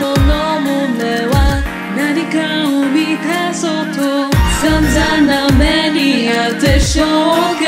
この胸は何かを満たそうと散々な目に遭ってしょうか